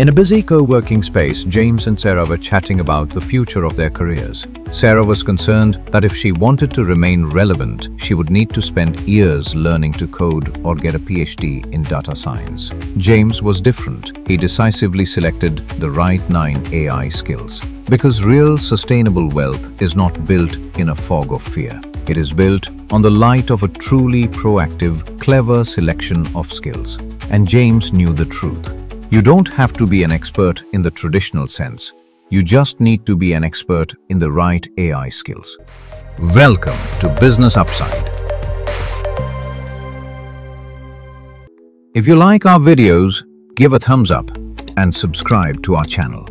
In a busy co-working space, James and Sarah were chatting about the future of their careers. Sarah was concerned that if she wanted to remain relevant, she would need to spend years learning to code or get a PhD in data science. James was different. He decisively selected the right nine AI skills. Because real sustainable wealth is not built in a fog of fear. It is built on the light of a truly proactive, clever selection of skills. And James knew the truth. You don't have to be an expert in the traditional sense. You just need to be an expert in the right AI skills. Welcome to Business Upside. If you like our videos, give a thumbs up and subscribe to our channel.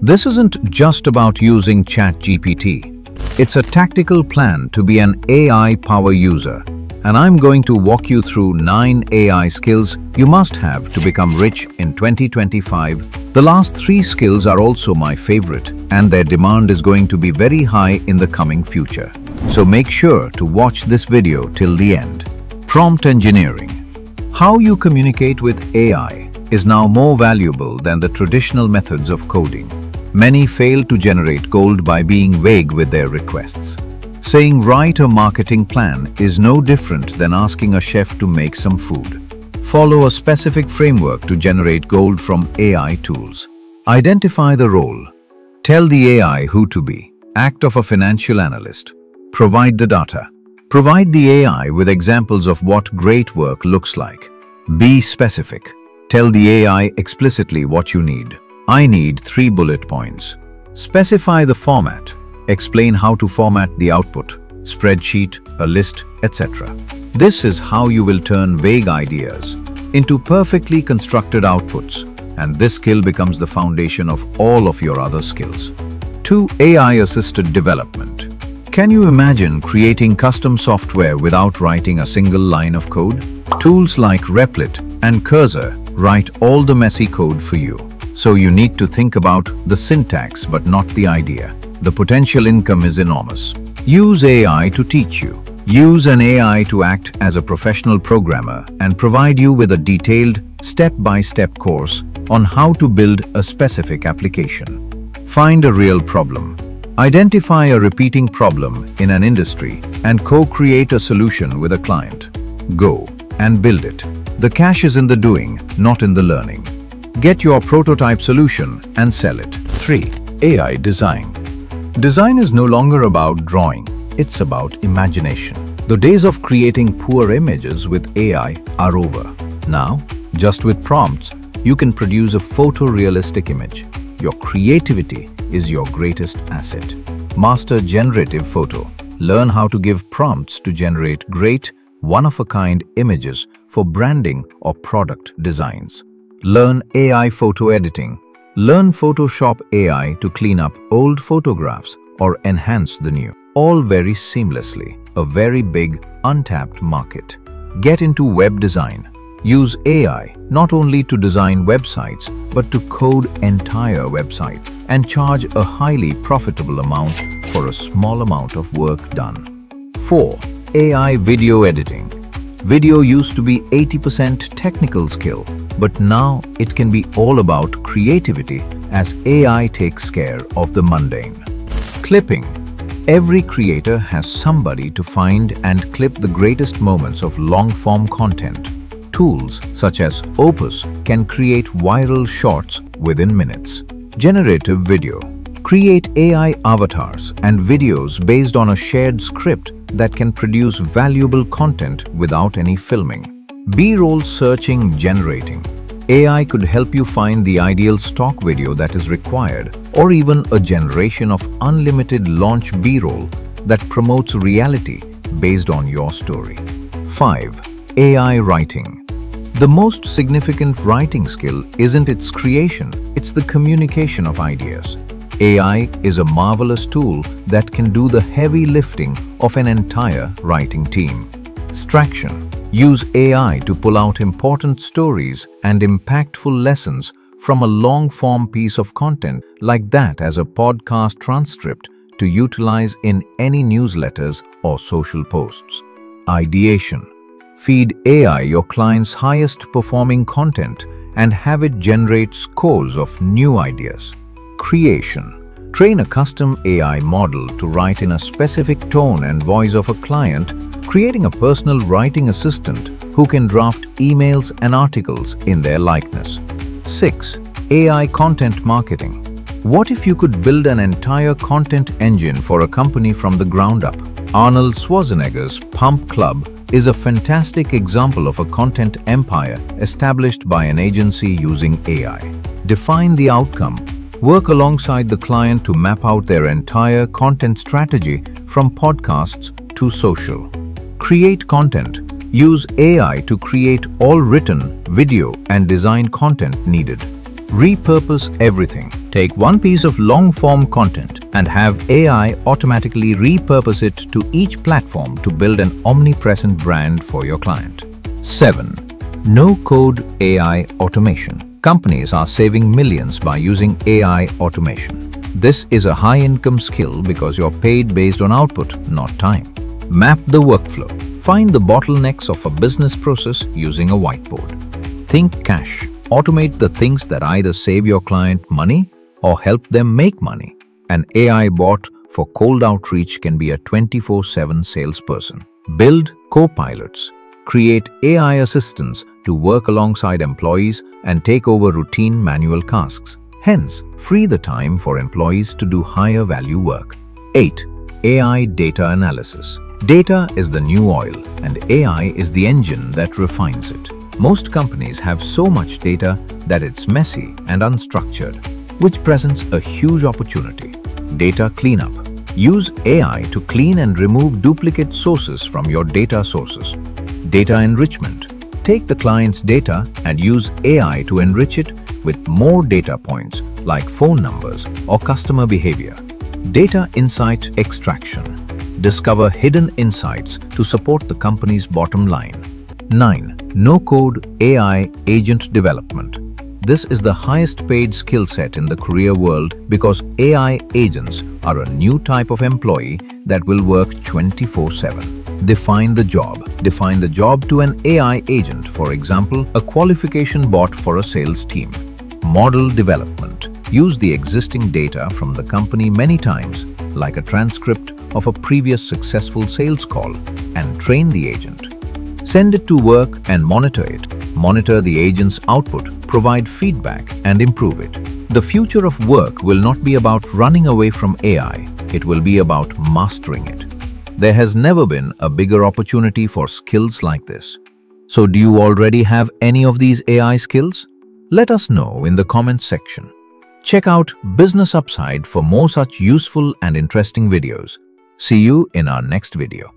This isn't just about using ChatGPT. It's a tactical plan to be an AI power user and I'm going to walk you through 9 AI skills you must have to become rich in 2025. The last 3 skills are also my favorite and their demand is going to be very high in the coming future. So make sure to watch this video till the end. Prompt Engineering How you communicate with AI is now more valuable than the traditional methods of coding. Many fail to generate gold by being vague with their requests. Saying write a marketing plan is no different than asking a chef to make some food. Follow a specific framework to generate gold from AI tools. Identify the role. Tell the AI who to be. Act of a financial analyst. Provide the data. Provide the AI with examples of what great work looks like. Be specific. Tell the AI explicitly what you need. I need three bullet points. Specify the format. Explain how to format the output, spreadsheet, a list, etc. This is how you will turn vague ideas into perfectly constructed outputs and this skill becomes the foundation of all of your other skills. 2. AI-assisted development. Can you imagine creating custom software without writing a single line of code? Tools like Replit and Cursor write all the messy code for you. So you need to think about the syntax but not the idea. The potential income is enormous. Use AI to teach you. Use an AI to act as a professional programmer and provide you with a detailed, step-by-step -step course on how to build a specific application. Find a real problem. Identify a repeating problem in an industry and co-create a solution with a client. Go and build it. The cash is in the doing, not in the learning. Get your prototype solution and sell it. 3. AI Design Design is no longer about drawing, it's about imagination. The days of creating poor images with AI are over. Now, just with prompts, you can produce a photorealistic image. Your creativity is your greatest asset. Master Generative Photo. Learn how to give prompts to generate great, one-of-a-kind images for branding or product designs. Learn AI photo editing Learn Photoshop AI to clean up old photographs or enhance the new, all very seamlessly, a very big, untapped market. Get into web design. Use AI not only to design websites, but to code entire websites and charge a highly profitable amount for a small amount of work done. 4. AI video editing. Video used to be 80% technical skill but now it can be all about creativity as AI takes care of the mundane. Clipping. Every creator has somebody to find and clip the greatest moments of long-form content. Tools such as Opus can create viral shorts within minutes. Generative video. Create AI avatars and videos based on a shared script that can produce valuable content without any filming. B-roll searching generating. AI could help you find the ideal stock video that is required or even a generation of unlimited launch B-roll that promotes reality based on your story. 5. AI writing. The most significant writing skill isn't its creation, it's the communication of ideas. AI is a marvelous tool that can do the heavy lifting of an entire writing team. Straction Use AI to pull out important stories and impactful lessons from a long-form piece of content like that as a podcast transcript to utilize in any newsletters or social posts. Ideation Feed AI your client's highest performing content and have it generate scores of new ideas. Creation. Train a custom AI model to write in a specific tone and voice of a client, creating a personal writing assistant who can draft emails and articles in their likeness. 6. AI Content Marketing. What if you could build an entire content engine for a company from the ground up? Arnold Schwarzenegger's Pump Club is a fantastic example of a content empire established by an agency using AI. Define the outcome. Work alongside the client to map out their entire content strategy from podcasts to social. Create content. Use AI to create all written, video and design content needed. Repurpose everything. Take one piece of long-form content and have AI automatically repurpose it to each platform to build an omnipresent brand for your client. 7. No-code AI automation. Companies are saving millions by using AI automation. This is a high-income skill because you're paid based on output, not time. Map the workflow. Find the bottlenecks of a business process using a whiteboard. Think cash. Automate the things that either save your client money or help them make money. An AI bot for cold outreach can be a 24-7 salesperson. Build co-pilots. Create AI assistants to work alongside employees and take over routine manual tasks. Hence, free the time for employees to do higher value work. 8. AI Data Analysis. Data is the new oil and AI is the engine that refines it. Most companies have so much data that it's messy and unstructured, which presents a huge opportunity. Data cleanup. Use AI to clean and remove duplicate sources from your data sources. Data enrichment. Take the client's data and use AI to enrich it with more data points like phone numbers or customer behavior. Data insight extraction. Discover hidden insights to support the company's bottom line. 9. No-code AI agent development. This is the highest paid skill set in the career world because AI agents are a new type of employee that will work 24-7. Define the job. Define the job to an AI agent, for example, a qualification bot for a sales team. Model development. Use the existing data from the company many times, like a transcript of a previous successful sales call, and train the agent. Send it to work and monitor it. Monitor the agent's output, provide feedback and improve it. The future of work will not be about running away from AI. It will be about mastering it. There has never been a bigger opportunity for skills like this. So do you already have any of these AI skills? Let us know in the comments section. Check out Business Upside for more such useful and interesting videos. See you in our next video.